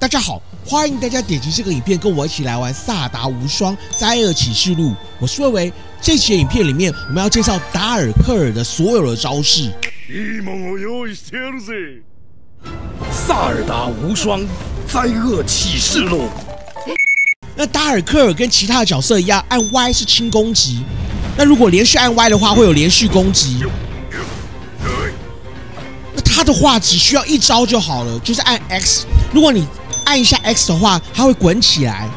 大家好，欢迎大家点击这个影片，跟我一起来玩《萨达无双灾厄启示录》。我是魏维，这期的影片里面，我们要介绍达尔克尔的所有的招式。萨尔达无双灾厄启示录。那达尔克尔跟其他的角色一样，按 Y 是轻攻击。那如果连续按 Y 的话，会有连续攻击。那他的话只需要一招就好了，就是按 X。如果你按一下 X 的话，它会滚起来。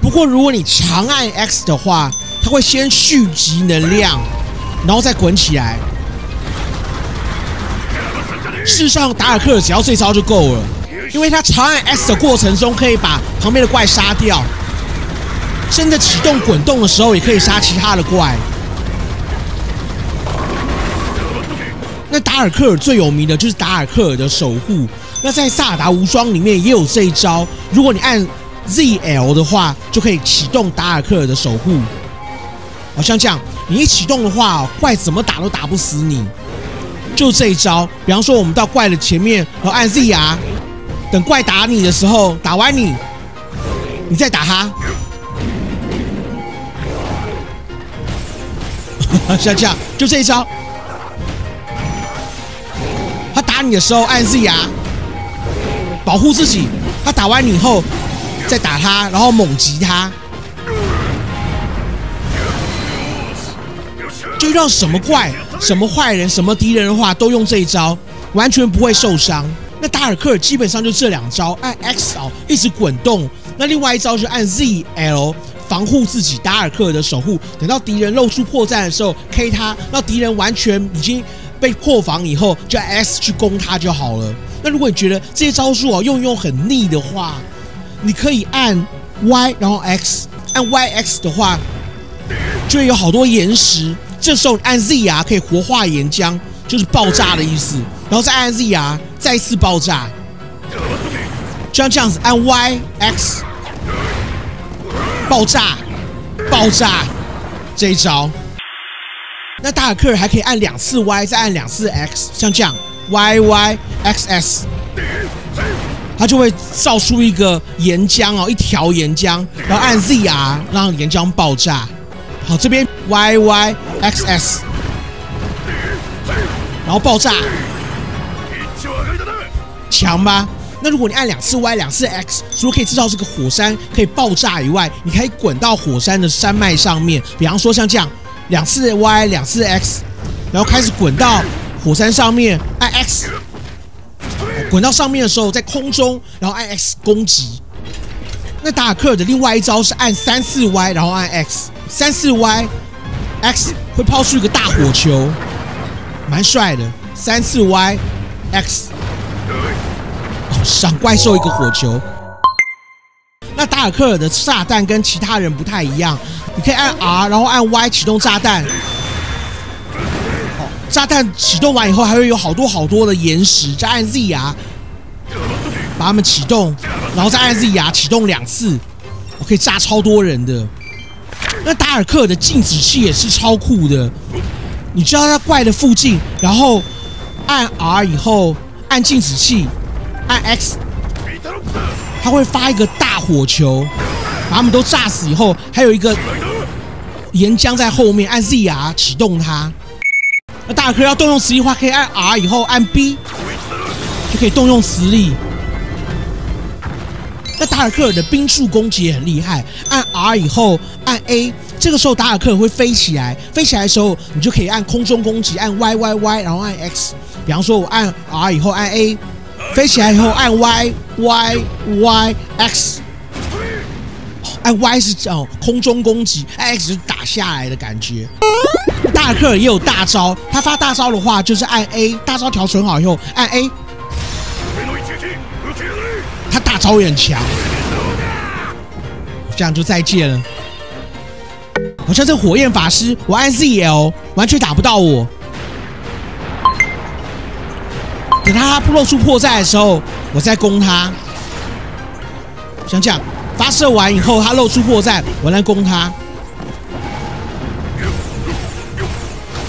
不过如果你长按 X 的话，它会先蓄积能量，然后再滚起来。事实上，达尔克只要这招就够了，因为他长按 X 的过程中可以把旁边的怪杀掉，真的启动滚动的时候也可以杀其他的怪。那达尔克尔最有名的就是达尔克尔的守护。那在萨达无双里面也有这一招，如果你按 ZL 的话，就可以启动达尔克尔的守护。好像这样，你一启动的话，怪怎么打都打不死你。就这一招，比方说我们到怪的前面，然后按 ZR，等怪打你的时候，打完你，你再打他。像这样，就这一招。打你的时候按 ZR。保护自己，他打完你以后再打他，然后猛击他，就让什么怪、什么坏人、什么敌人的话都用这一招，完全不会受伤。那达尔克尔基本上就这两招，按 X 哦一直滚动，那另外一招是按 ZL 防护自己。达尔克尔的守护，等到敌人露出破绽的时候 K 他，让敌人完全已经被破防以后，就按 S 去攻他就好了。那如果你觉得这些招数啊用用很腻的话，你可以按 Y 然后 X，按 Y X 的话就会有好多岩石，这时候按 Z 啊可以活化岩浆，就是爆炸的意思，然后再按 Z 啊再次爆炸，就像这样子按 Y X 爆炸爆炸这一招，那达尔克人还可以按两次 Y 再按两次 X，像这样。Y Y X S，它就会造出一个岩浆哦，一条岩浆，然后按 Z R 让岩浆爆炸。好，这边 Y Y X S，然后爆炸，强吧？那如果你按两次 Y 两次 X，除了可以制造这个火山可以爆炸以外，你可以滚到火山的山脉上面。比方说像这样，两次 Y 两次 X，然后开始滚到。火山上面按 X，滚到上面的时候，在空中，然后按 X 攻击。那达尔克的另外一招是按三四 Y，然后按 X，三四 Y，X 会抛出一个大火球，蛮帅的。三四 Y，X，哦赏怪兽一个火球。达尔克尔的炸弹跟其他人不太一样，你可以按 R，然后按 Y 启动炸弹。炸弹启动完以后，还会有好多好多的岩石，再按 Z 牙把它们启动，然后再按 Z 牙启动两次，我可以炸超多人的。那达尔克的静止器也是超酷的，你知道在怪的附近，然后按 R 以后按静止器，按 X，它会发一个大火球，把他们都炸死以后，还有一个岩浆在后面，按 Z R 启动它。那达尔克要动用磁力的话，可以按 R 以后按 B 就可以动用磁力。那达尔克尔的冰柱攻击也很厉害，按 R 以后按 A，这个时候达尔克尔会飞起来，飞起来的时候你就可以按空中攻击，按 Y Y Y，然后按 X。比方说我按 R 以后按 A，飞起来以后按 Y Y Y X，按 Y 是这样空中攻击，按 X 是打下来的感觉。大克也有大招，他发大招的话就是按 A，大招调存好以后按 A，他大招也很强，这样就再见了。好像这火焰法师，我按 ZL 完全打不到我，他露出破绽的时候，我再攻他。像这样发射完以后，他露出破绽，我来攻他。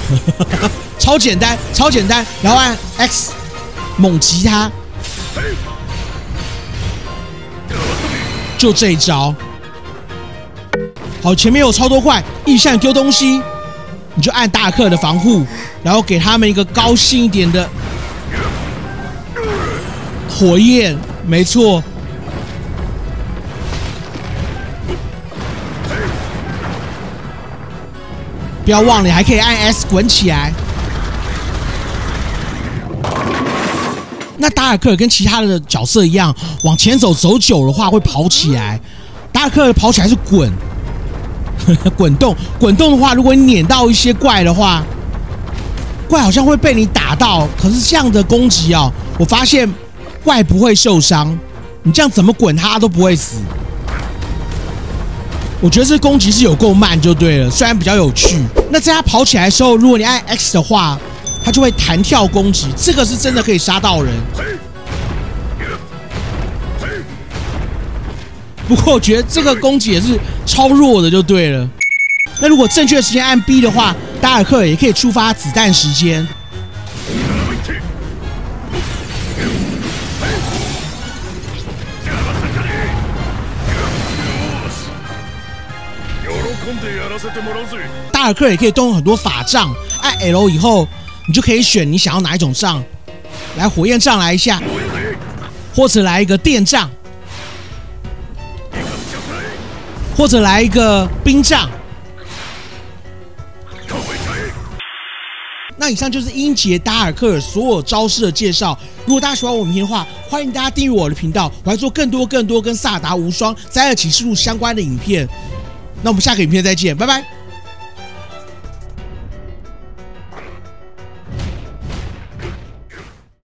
超简单，超简单，然后按 X 猛击他，就这一招。好，前面有超多怪，一向丢东西，你就按大克的防护，然后给他们一个高兴一点的火焰，没错。不要忘了，还可以按 S 滚起来。那达尔克跟其他的角色一样，往前走走久的话会跑起来。达尔克跑起来是滚，滚动，滚动的话，如果你撵到一些怪的话，怪好像会被你打到。可是这样的攻击啊，我发现怪不会受伤，你这样怎么滚它都不会死。我觉得这攻击是有够慢就对了，虽然比较有趣。那在他跑起来的时候，如果你按 X 的话，他就会弹跳攻击，这个是真的可以杀到人。不过我觉得这个攻击也是超弱的就对了。那如果正确的时间按 B 的话，达尔克也可以触发子弹时间。达尔克也可以动用很多法杖，按 L 以后，你就可以选你想要哪一种杖。来，火焰杖来一下，或者来一个电杖，或者来一个冰杖。那以上就是英杰达尔克尔所有招式的介绍。如果大家喜欢我影片的话，欢迎大家订阅我的频道，我还做更多更多跟萨达无双灾厄启示录相关的影片。那我们下个影片再见，拜拜。